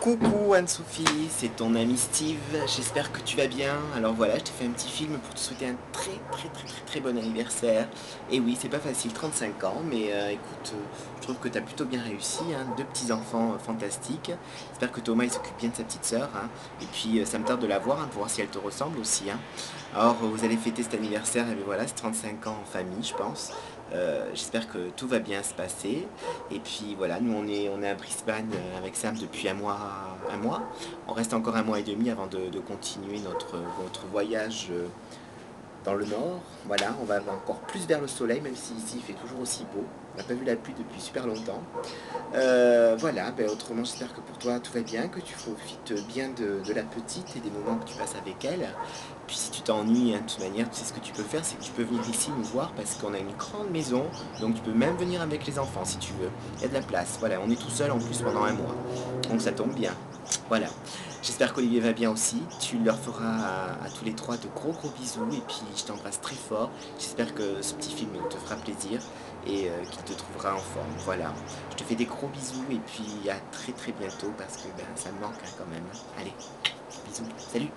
Coucou Anne-Sophie, c'est ton ami Steve, j'espère que tu vas bien. Alors voilà, je t'ai fait un petit film pour te souhaiter un très très très très très bon anniversaire. Et oui, c'est pas facile, 35 ans, mais euh, écoute, euh, je trouve que tu as plutôt bien réussi, hein, deux petits-enfants euh, fantastiques. J'espère que Thomas il s'occupe bien de sa petite sœur, hein. et puis ça me tarde de la voir hein, pour voir si elle te ressemble aussi. Alors vous allez fêter cet anniversaire, et bien voilà, c'est 35 ans en famille je pense. J'espère que tout va bien se passer. Et puis voilà, nous on est, on est à Brisbane avec Sam depuis un mois, un mois. On reste encore un mois et demi avant de, continuer notre, notre voyage euh, dans le nord. Voilà, on va encore plus vers le soleil, même si ici il fait toujours aussi beau. On n'a pas vu la pluie depuis super longtemps. Euh, voilà, ben, autrement j'espère que pour toi tout va bien, que tu profites bien de, la petite et des moments que tu passes avec elle. Puis si tu t'ennuies, hein, de toute manière, tu sais ce que tu peux faire, c'est que tu peux venir ici nous voir parce qu'on a une grande maison, donc tu peux même venir avec les enfants si tu veux. Il y a de la place, voilà, on est tout seul en plus pendant un mois. Donc ça tombe bien. Voilà. J'espère qu'Olivier va bien aussi. Tu leur feras à, tous les trois de gros gros bisous et puis je t'embrasse très fort. J'espère que ce petit film te fera plaisir et euh, qu'il te trouvera en forme. Voilà. Je te fais des gros bisous et puis à très très bientôt parce que ben, ça me manque hein, quand même. Allez, bisous. Salut